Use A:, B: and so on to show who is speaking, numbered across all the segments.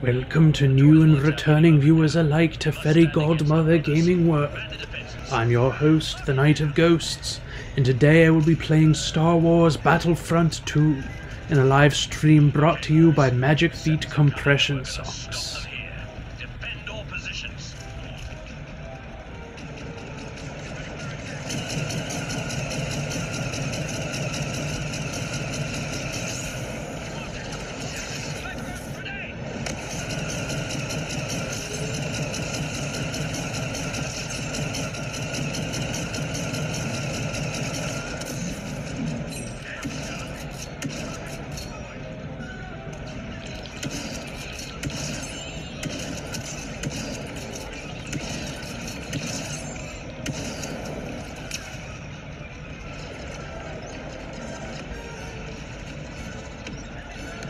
A: Welcome to new and returning viewers alike to Ferry Godmother Gaming World. I'm your host, the Knight of Ghosts, and today I will be playing Star Wars Battlefront 2 in a live stream brought to you by Magic Feet Compression Socks.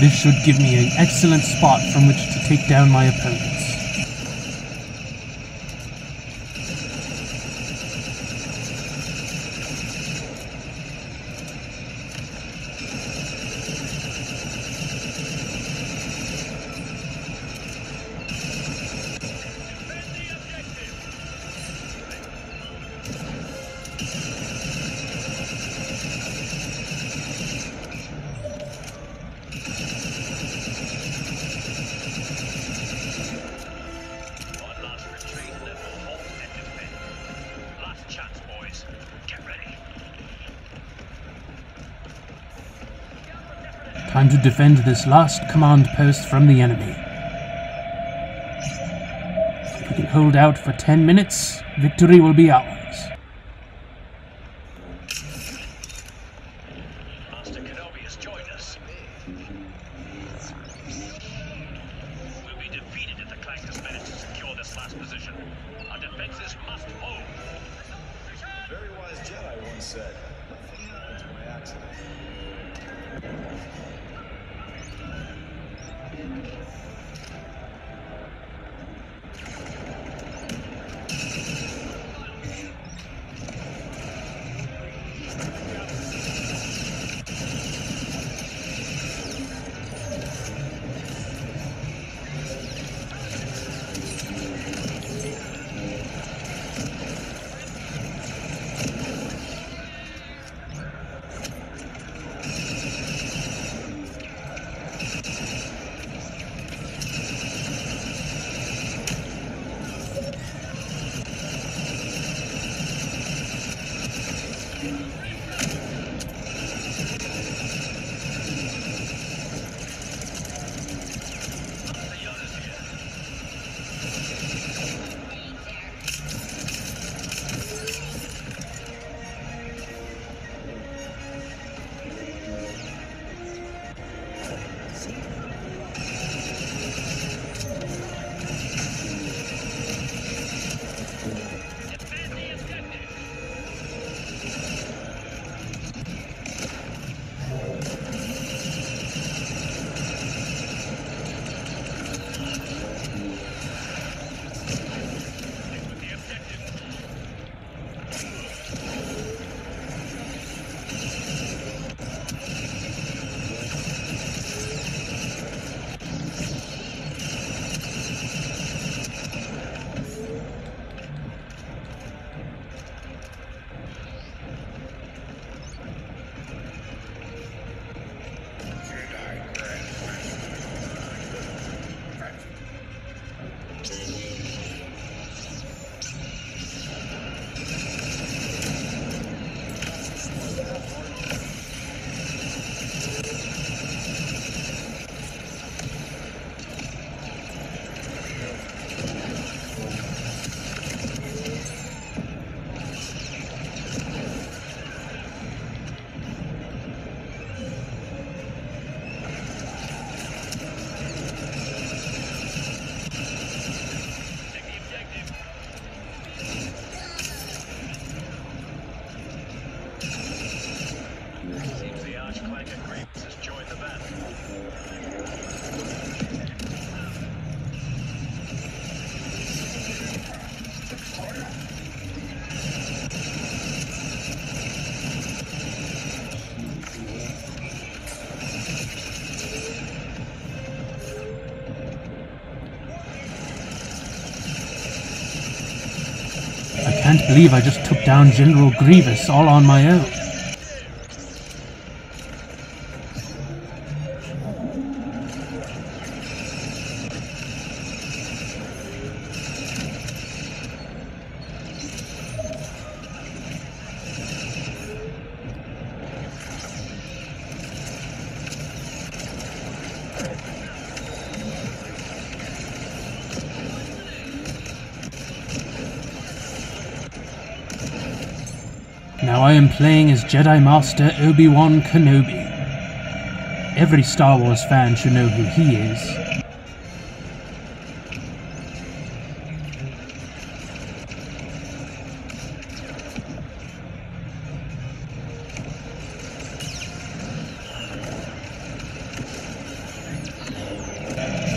B: This
A: should give me an excellent spot from which to take down my opponents. Time to defend this last command post from the enemy. If we can hold out for 10 minutes, victory will be ours.
B: Master Kenobi has joined us. We'll be defeated if the Clankers manage to secure this last position. Our defenses must hold.
C: Very wise Jedi once said, nothing happens by accident.
A: Can't believe I just took down General Grievous all on my own. I am playing as Jedi Master Obi-Wan Kenobi. Every Star Wars fan should know who he is.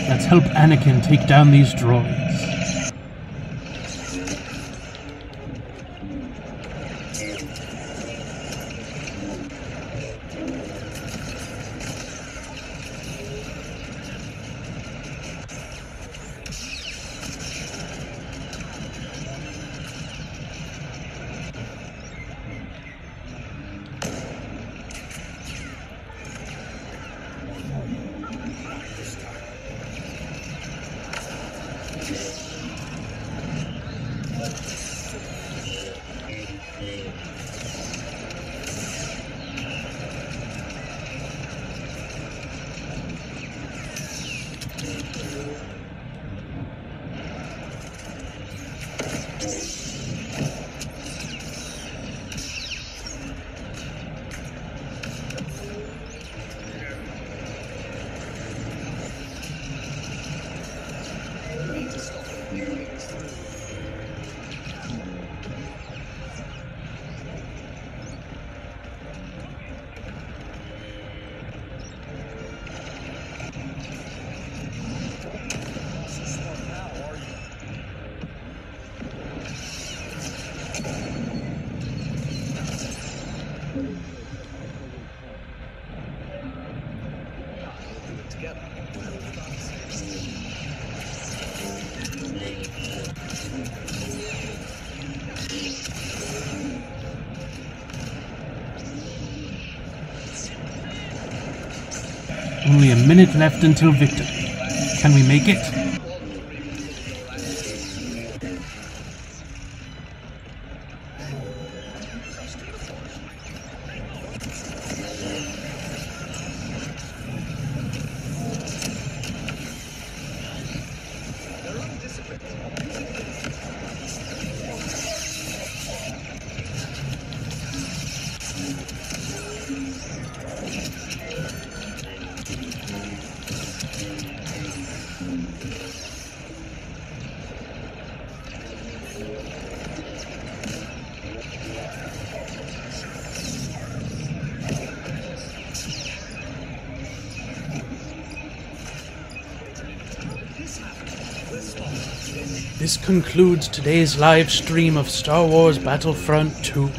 A: Let's help Anakin take down these droids. Only a minute left until victory. Can we make it? This concludes today's live stream of Star Wars Battlefront 2.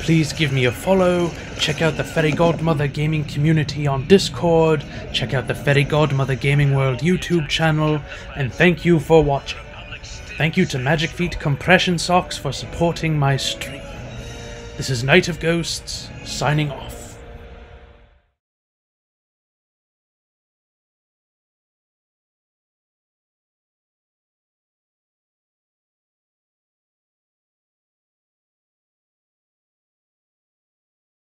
A: Please give me a follow, check out the Ferry Godmother Gaming community on Discord, check out the Ferry Godmother Gaming World YouTube channel, and thank you for watching. Thank you to Magic Feet Compression Socks for supporting my stream. This is Knight of Ghosts, signing off.